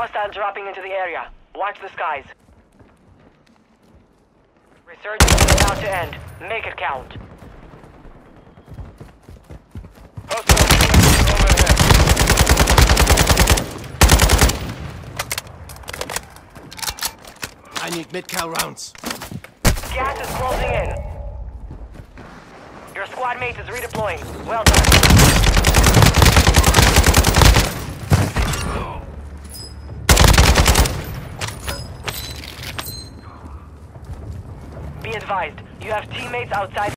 Hostile dropping into the area. Watch the skies. Resurgence is about to end. Make it count. I need mid-cal rounds. Gas is closing in. Your squad mate is redeploying. Well done. Advised, you have teammates outside